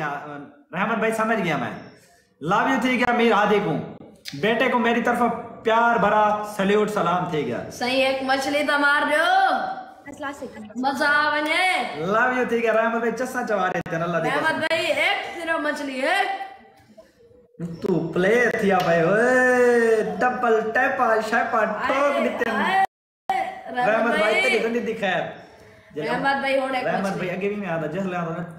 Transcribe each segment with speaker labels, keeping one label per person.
Speaker 1: गया रहमत भाई समझ गया मैं। लव यू थी गया मीर आदि को बेटे को मेरी तरफ़ प्यार भरा सल्यूट सलाम थी गया
Speaker 2: सही एक मछली तो मार दो। मज़ा आवने
Speaker 1: लव यू थी गया रहमत भाई चस्सा चवा रहे थे अल्लाह
Speaker 2: रहमत भाई एक सिर्फ़ मछली है
Speaker 1: तू प्ले थिया भाई ओए डबल टैपा शैपा ठोक दिते रहमत भाई तेरी गंदी दी खैर।
Speaker 2: रहमत भाई होने
Speaker 1: रहमत भाई आगे भी मैं आता जस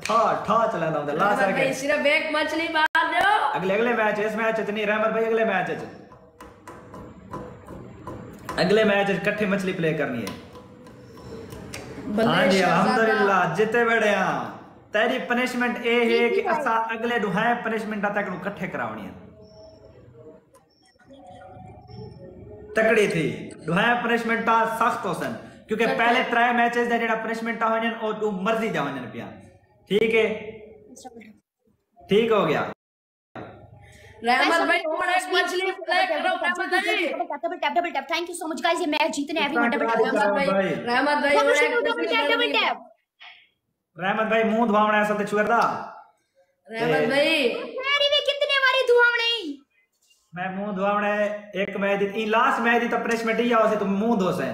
Speaker 1: ठा ठा चला था लास्ट
Speaker 2: रहमत भाई सिर्फ़ एक मछली मार दो
Speaker 1: अगले अगले मैच इस मैच च नहीं रहमत भाई अगले मैच च अगले मैच इकट्ठे मछली प्ले करनी है। हाँ जी अल्हम्दुलिल्लाह जिते बड़े हाँ। तेरी पनिशमेंट ए है कि असा अगले दुहाए पनिशमेंट तक नु इकट्ठे करावनी है। तकड़ी थी। दुहाए पनिशमेंट सख्त हो सन क्योंकि पहले त्रै मैचेस दा जेड़ा पनिशमेंट ओ तू मर्ज़ी जा पिया ठीक है ठीक हो गया
Speaker 2: रहमत भाई और एक मछली प्ले करो रहमत भाई
Speaker 3: double tap double tap thank you so much guys ये मैच जीतने एवरीवन डबल टैप
Speaker 2: रहमत भाई रहमत भाई
Speaker 3: double tap double tap
Speaker 1: Rahmat भाई मुँह धवावना है सब छुअर दा
Speaker 2: रहमत भाई
Speaker 3: मेरी भी कितने बारी धुआवणे
Speaker 1: मैं मुँह धवावना है एक मैच दी लास्ट मैच दी तो पनिशमेंट ही आओ से तुम मुँह धो से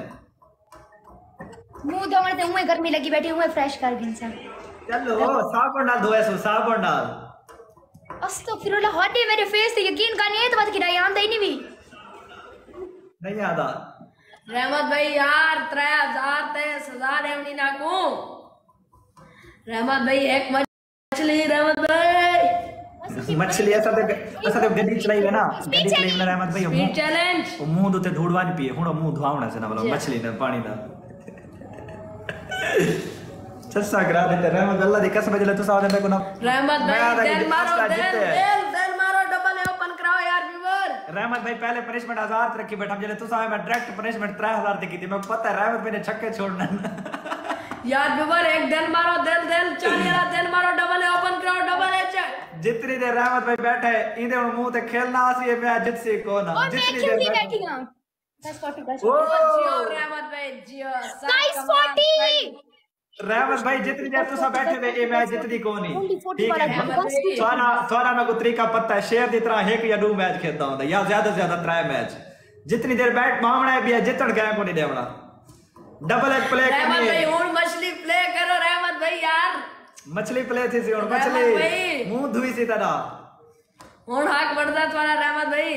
Speaker 3: मुँह धोने से मुँह गर्मी लगी बैठी हूँ फ्रेश कर गिन सा
Speaker 1: चलो साबुन डाल धोए सो साबुन डाल।
Speaker 3: अस्तगफिरुल्लाह हटे मेरे फेस से यकीन का नहीं है तो मत किराया आंदा ही नहीं भी
Speaker 1: नहीं आंदा।
Speaker 2: रहमत भाई यार 3000 ते सजा रेवनी ना को रहमत भाई एक मछली रहमत भाई।
Speaker 1: मछली ऐसा तो ऐसा तो गड्डी चलाई है ना। गड्डी चलाई ना रहमत भाई मुँह
Speaker 2: चैलेंज
Speaker 1: मुँह तो धोड़वा नहीं पिए हुनो मुँह धोवावना से ना वाला अच्छा। मछली ने पानी ना। चस्सा गिरा देते रहमत अल्लाह दी कसम जले तुसा ने को ना
Speaker 2: रहमत भाई
Speaker 1: देन
Speaker 2: मारो
Speaker 1: देन
Speaker 2: देन देन मारो डबल है ओपन
Speaker 1: रहमत भाई पहले पनिशमेंट हज़ार रखी बट हम जले तुसा मैं डायरेक्ट पनिशमेंट 3000 तक की थी मैं पता है रहमत मैंने छक्के छोड़ना
Speaker 2: यार बिबर एक दिन मारो दिल दिल चालिया दिन मारो डबल है ओपन करो डबल है चल
Speaker 1: जितनी देर रहमत भाई बैठे इने हुन मुँह ते खेलना आसी है मैं जीत से को ना जितनी देर बैठी
Speaker 3: हूँ। 10 40
Speaker 1: 10
Speaker 2: जियो रहमत भाई जियो
Speaker 3: 40
Speaker 1: रहमत भाई जितनी देर तुसा बैठे थे ये मैं जितनी को नहीं। ठीक है?
Speaker 3: की।
Speaker 1: सारा सारा मैं को तरीका पता है। शेर की तरह एक या दो मैच खेलता हूँ। या ज़्यादा से ज़्यादा त्रै मैच। जितनी देर बैट मामना है भी जितन गया को नहीं देवना डबल एक प्ले
Speaker 2: रहमत भाई और मछली प्ले करो रहमत भाई यार।
Speaker 1: मछली प्ले थी सी हुन मछली। मुँह धुई सी तड़ा
Speaker 2: और हाक बढ़ता तुम्हारा रहमत भाई।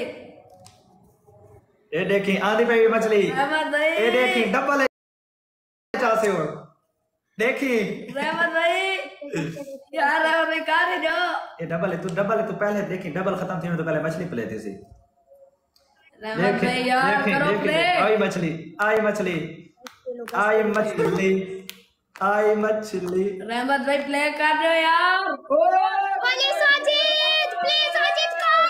Speaker 1: ये देखी आंधी पे भी मछली।
Speaker 2: रहमत भाई।
Speaker 1: ये देखी डबल चासे हुन। देखी?
Speaker 2: रहमत भाई यार रहमत भाई कहाँ रह जाओ
Speaker 1: ये डबल है तू डबल है तू पहले देखी डबल खत्म थी तो पहले मछली प्ले थी सी
Speaker 2: रहमत भाई यार करो प्ले
Speaker 1: आई मछली आई मछली आई मछली आई मछली।
Speaker 2: रहमत भाई प्ले कर रहे हो यार।
Speaker 3: वाले Sajid please Sajid Khan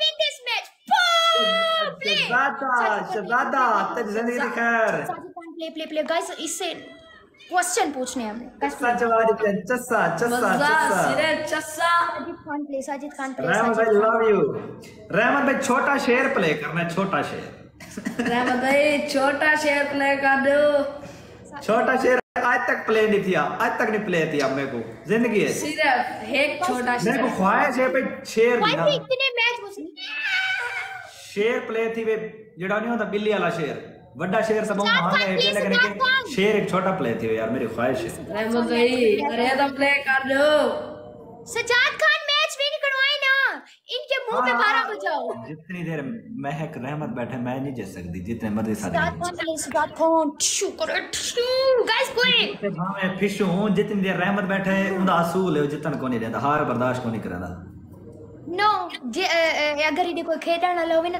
Speaker 3: win this match play
Speaker 1: Shahzada. Shahzada तेरी ज़िंदगी खैर।
Speaker 3: प्ले प्ले प्ले गाइस इससे क्वेश्चन पूछने हैं हमें Guys,
Speaker 1: चस्सा चवारी चस्सा चस्सा चस्सा
Speaker 2: सिरे चस्सा।
Speaker 3: साजिद खान प्ले साजिद खान प्ले
Speaker 1: रहमान भाई लव यू रहमान भाई छोटा शेर प्ले करना है छोटा शेर
Speaker 2: रहमत भाई छोटा शेर प्ले कर दो।
Speaker 1: छोटा शेर आज तक प्ले नहीं किया आज तक नहीं प्ले किया मेरे को। ज़िंदगी है।
Speaker 2: सिर्फ़ एक छोटा शेर मेरे
Speaker 1: को ख्वाहिश है भाई शेर
Speaker 3: भी इतने मैच पूछने
Speaker 1: शेर प्ले थी वे जेड़ा नहीं होता बिल्ली वाला शेर बड़ा शेर सब महँगा है एक
Speaker 3: खान।
Speaker 1: शेर एक छोटा प्ले थी यार मेरी ख्वाहिश है।
Speaker 2: रहमत भाई अरे तो प्ले कर दो।
Speaker 3: सजाद खान मैच विन करवाए ना। इनके मुँह पे बारह बजाओ।
Speaker 1: जितनी देर महक रहमत बैठे मैं नहीं जीत सकती जितने मर्ज़ी साथ
Speaker 3: सजाद खान प्ले सजाद खान टिश्यू करो गाइस कोई
Speaker 1: मैं फ़िश हूँ जितनी देर रहमत बैठे उनका असूल है जितन को नहीं रहता हार बर्दाश्त को नहीं करता
Speaker 3: नो जे अगर इन्हें कोई खेलने वाला होवे ना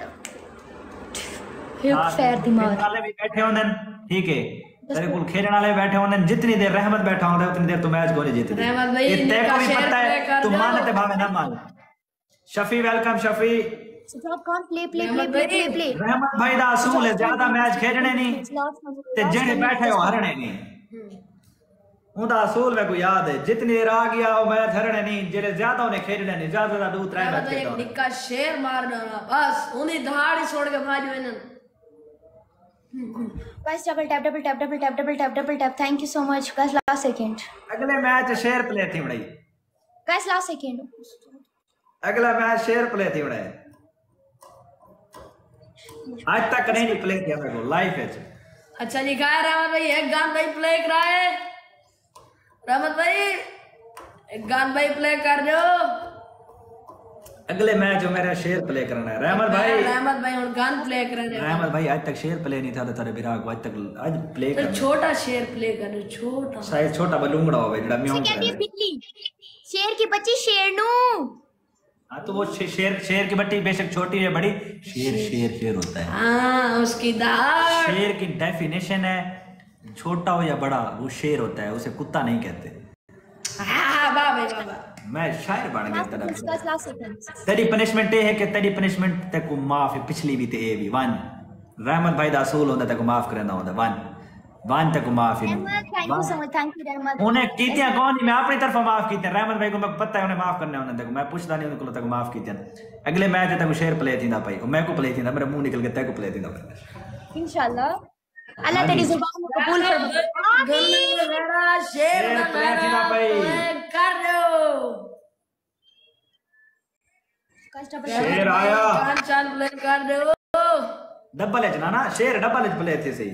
Speaker 3: एक दिमाग
Speaker 1: वाले भी बैठे होंगे ठीक है। तेरे कुल खेलने वाले बैठे होंगे जितनी देर रहमत बैठा होता है उतनी देर तू मैच को नहीं जीतती
Speaker 2: रहमत भाई,
Speaker 1: ये तेरे को भी पता है तू
Speaker 2: दो।
Speaker 1: मानते भावे ना मान Shafi welcome Shafi.
Speaker 3: Sajjad Khan play play play play play play
Speaker 1: Rahmat भाई दा असूल है ज़्यादा मैच खेलने नहीं। ते जेड़े बैठे हो हरने नहीं। उनका असूल मेरे को याद है। जितनी देर आ गया वो मैच हरने नहीं। जेड़े ज़्यादा उन्हें खेलने नहीं ज़्यादा ज़्यादा दो त्रै मैच
Speaker 2: भाई एक
Speaker 1: खेलता होना।
Speaker 2: निक्का शेर मार बस उन्हीं ही छोड़ के भाजो इन्हें
Speaker 3: Guys, double tap, double tap, double tap, double tap, double tap. Thank you so much. Guys, last second.
Speaker 1: अगले मैच शेयर प्ले थी बड़ाई
Speaker 3: Guys, last second.
Speaker 1: अगला मैच शेयर प्ले थी बड़ाई आज तक नहीं प्ले किया मेरे को लाइफ है
Speaker 2: अच्छा जी कहा रहमत भाई एक गान भाई प्ले कराए रहमत भाई एक गान भाई प्ले कर दो
Speaker 1: अगले मैच जो मेरा शेयर प्ले करना है। रहमत भाई।
Speaker 2: रहमत भाई और गान प्ले कर दो।
Speaker 1: रहमत भाई आज तक शेयर प्ले नहीं था तो तेरे विराग आज तक आज प्ले कर
Speaker 2: छोटा शेर प्ले कर छोटा।
Speaker 1: शायद छोटा बलूंगड़ा होवे जेड़ा म्याऊं
Speaker 3: है
Speaker 1: करे
Speaker 3: बिल्ली शेर की बच्ची शेरनू।
Speaker 1: हाँ तो वो शेर शेर की बट्टी बेशक छोटी है बड़ी। शेर शेर। शेर होता है।
Speaker 2: हाँ उसकी दाढ़।
Speaker 1: शेर की डेफिनेशन है छोटा हो या बड़ा वो शेर होता है उसे कुत्ता नहीं कहते।
Speaker 2: हाँ वाह भाई वाह वाह।
Speaker 1: मैं शायर बन गया तेरा. तेरी पनिशमेंट ये है कि तेरी पनिशमेंट ते को माफ़ है पिछली भी ते ए भी। वन रहमत भाई दा असूल होंदा ते को माफ़ करना होंदा। वन वन ते को माफ़ ही उन्हें कीतियाँ कौन मैं अपनी तरफ़ माफ़ कीते रहमत भाई को मैं पता है उन्हें माफ़ करने उन्हें देखो मैं पूछदा नहीं उनको तक माफ़ कीते अगले मैच तक शेर प्ले थींदा भाई। मैं को प्ले थींदा मेरे मुँह निकल के ते को प्ले थींदा
Speaker 3: Inshallah. अल्लाह तेरी ज़ुबान को कबूल फरमाए
Speaker 2: मेरा शेर
Speaker 1: प्ले
Speaker 2: मेरा
Speaker 1: भाई।
Speaker 2: प्ले कर दो
Speaker 3: Guys, double
Speaker 1: शेर आया
Speaker 2: चाँद चाँद प्ले कर दो
Speaker 1: डबल है ना ना शेर डबल प्ले थे सही